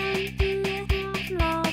Baby, you have lost.